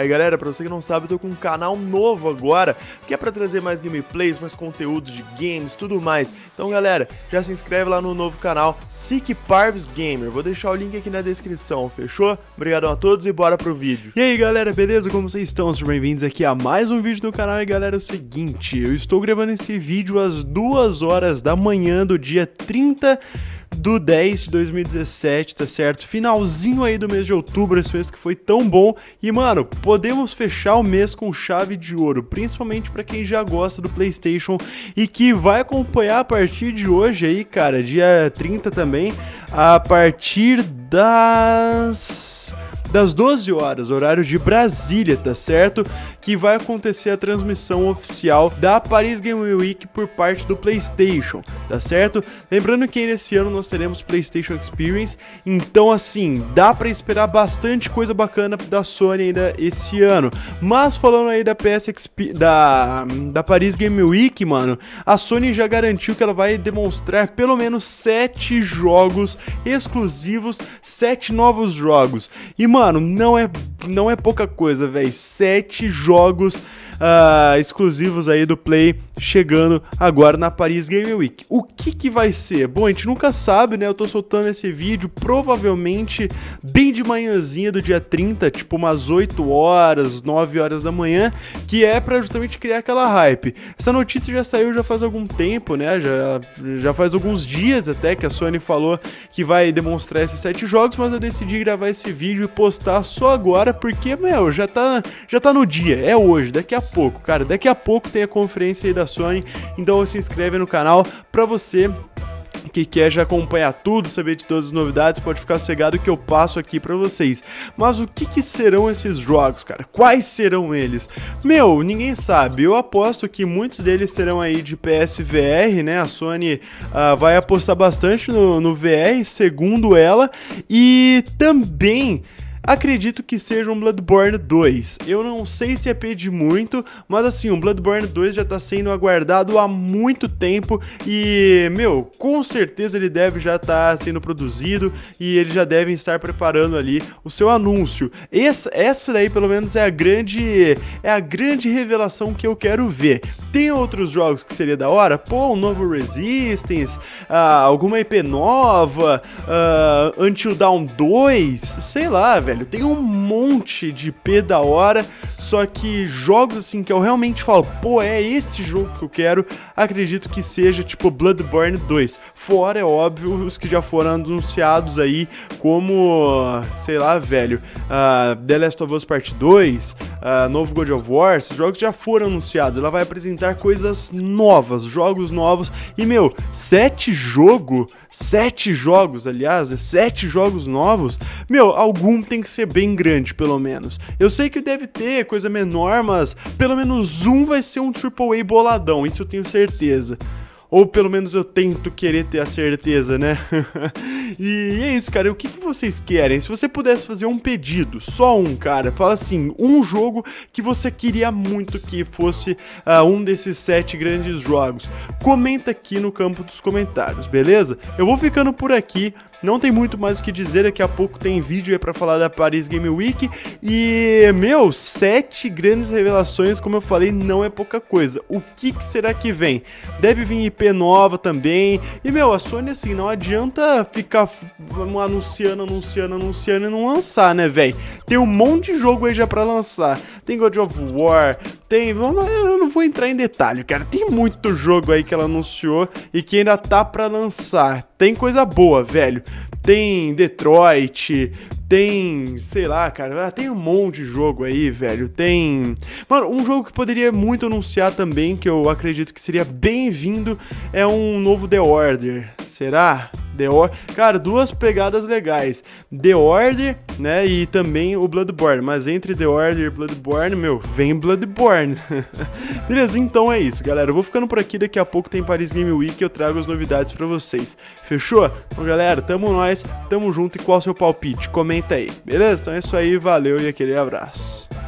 Aí galera, pra você que não sabe, eu tô com um canal novo agora, que é pra trazer mais gameplays, mais conteúdos de games, tudo mais. Então galera, já se inscreve lá no novo canal, Sick Parves Gamer. Vou deixar o link aqui na descrição, fechou? Obrigadão a todos e bora pro vídeo. E aí galera, beleza? Como vocês estão? Sejam bem-vindos aqui a mais um vídeo do canal. E galera, é o seguinte, eu estou gravando esse vídeo às 2 horas da manhã do dia 30 do 10 de 2017, tá certo? Finalzinho aí do mês de outubro, esse mês que foi tão bom. E, mano, podemos fechar o mês com chave de ouro, principalmente para quem já gosta do PlayStation e que vai acompanhar a partir de hoje aí, cara, dia 30 também, a partir das das 12 horas, horário de Brasília, tá certo? Que vai acontecer a transmissão oficial da Paris Game Week por parte do PlayStation, tá certo? Lembrando que nesse ano nós teremos PlayStation Experience, então assim, dá para esperar bastante coisa bacana da Sony ainda esse ano. Mas falando aí da PS da da Paris Game Week, mano, a Sony já garantiu que ela vai demonstrar pelo menos 7 jogos exclusivos, 7 novos jogos. E mano, não é, não é pouca coisa, velho. Sete jogos uh, exclusivos aí do Play chegando agora na Paris Game Week. O que que vai ser? Bom, a gente nunca sabe, né? Eu tô soltando esse vídeo provavelmente bem de manhãzinha do dia 30, tipo umas 8 horas, 9 horas da manhã, que é para justamente criar aquela hype. Essa notícia já saiu já faz algum tempo, né? Já, já faz alguns dias até que a Sony falou que vai demonstrar esses sete jogos, mas eu decidi gravar esse vídeo e postar só agora porque, meu, já tá, já tá no dia, é hoje, daqui a pouco, cara. Daqui a pouco tem a conferência aí da Sony, então se inscreve no canal pra você que quer já acompanhar tudo, saber de todas as novidades, pode ficar cegado que eu passo aqui para vocês. Mas o que, que, serão esses jogos, cara? Quais serão eles? Meu, ninguém sabe. Eu aposto que muitos deles serão aí de PSVR, né? A Sony uh, vai apostar bastante no, no VR, segundo ela, e também Acredito que seja um Bloodborne 2. Eu não sei se é pedir muito, mas assim, o Bloodborne 2 já tá sendo aguardado há muito tempo e, meu, com certeza ele deve já estar tá sendo produzido e eles já devem estar preparando ali o seu anúncio. Essa, essa daí, pelo menos, é a grande é a grande revelação que eu quero ver. Tem outros jogos que seria da hora? Pô, um novo Resistance, uh, alguma IP nova, uh, Until Dawn 2, sei lá, velho. Tem um monte de P da hora, só que jogos assim que eu realmente falo, pô, é esse jogo que eu quero, acredito que seja tipo Bloodborne 2. Fora, é óbvio, os que já foram anunciados aí, como, sei lá, velho, uh, The Last of Us Part 2, uh, novo God of War, esses jogos já foram anunciados. Ela vai apresentar coisas novas, jogos novos. E, meu, sete jogo, sete jogos, aliás, né, sete jogos novos, meu, algum tem que ser bem grande, pelo menos. Eu sei que deve ter coisa menor, mas pelo menos um vai ser um AAA boladão, isso eu tenho certeza. Ou pelo menos eu tento querer ter a certeza, né? e é isso, cara. O que, que vocês querem? Se você pudesse fazer um pedido, só um, cara, fala assim: um jogo que você queria muito que fosse uh, um desses sete grandes jogos. Comenta aqui no campo dos comentários, beleza? Eu vou ficando por aqui. Não tem muito mais o que dizer, daqui a pouco tem vídeo aí pra falar da Paris Game Week. E, meu, sete grandes revelações, como eu falei, não é pouca coisa. O que, que será que vem? Deve vir IP nova também. E, meu, a Sony, assim, não adianta ficar anunciando, anunciando, anunciando e não lançar, né, velho? Tem um monte de jogo aí já pra lançar. Tem God of War, tem. Eu não vou entrar em detalhe, cara. Tem muito jogo aí que ela anunciou e que ainda tá pra lançar. Tem coisa boa, velho. Tem Detroit, tem, sei lá, cara, ah, tem um monte de jogo aí, velho. Tem. Mano, um jogo que poderia muito anunciar também, que eu acredito que seria bem-vindo, é um novo The Order. Será? The Order. Cara, duas pegadas legais. The Order, né? E também o Bloodborne. Mas entre The Order e Bloodborne, meu, vem Bloodborne. Beleza, então é isso, galera. Eu vou ficando por aqui. Daqui a pouco tem Paris Game Week eu trago as novidades para vocês. Fechou? Então, galera, tamo nós, tamo junto. E qual o seu palpite? Comenta aí. Beleza? Então é isso aí. Valeu e aquele abraço.